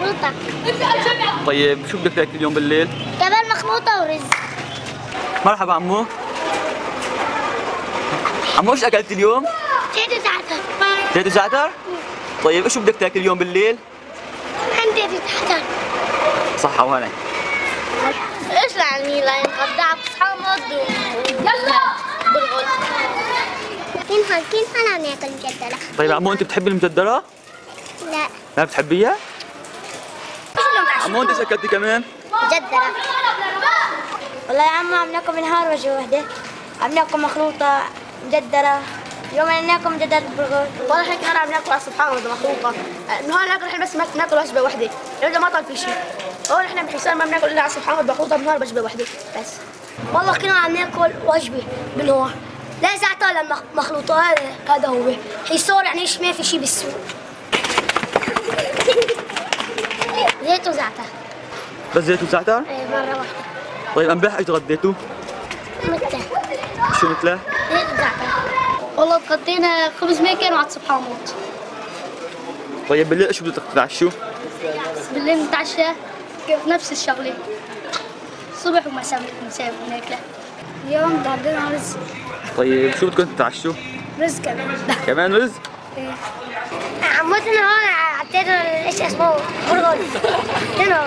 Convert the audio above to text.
مخلوطة طيب شو بدك تأكل اليوم بالليل؟ كمان مخلوطة ورز مرحبا عمو عمو إيش أكلت اليوم؟ زيت وزعتر زيت وزعتر؟ طيب شو بدك تأكل اليوم بالليل؟ كمان زيت وزعتر صحة وهنا إيش يعني لا ينقطع بصحامض يلا بالغد كيف كيف أنا ناكل مجدرة؟ طيب عمو أنت بتحبي المجدرة؟ لا ما بتحبيها؟ عمو انت اكلتي كمان؟ مجدرة والله يا عم عم ناكل نهار وجه وحدة. عم ناكل مخلوطة مجدرة. يوم عم ناكل مجدرة بالغد والله إحنا كنا عم ناكل على سبحان الله مخلوقه النهار ناكل إحنا بس ما ناكل وجبة واحدة لأنه ما طال في شيء. هون إحنا بحسان ما بناكل إلا على سبحان الله مخلوقه بالنهار وجبة واحدة بس. والله كنا عم ناكل وجبة بالنهار. لا زعتر ولا مخ- مخلوطة هذا هذا هو. هي صور يعني إيش؟ ما في شيء بالسوق. زيت وزعتر بس زيت وزعتر؟ إيه مرة واحدة طيب امبارح إيش تغديتوا؟ متى شو مثله؟ زيت وزعتر والله تغدينا خبز ميكن وعد سبحان الله طيب بالليل إيش بدك تتعشوا؟ بالليل نتعشى نفس الشغلة صبح ومساء مساء بناكله اليوم تغدينا رز طيب شو بدكم تتعشوا؟ رز كمان كمان رز؟ عمتنا هون عطيته ايش اسمه برغل هنا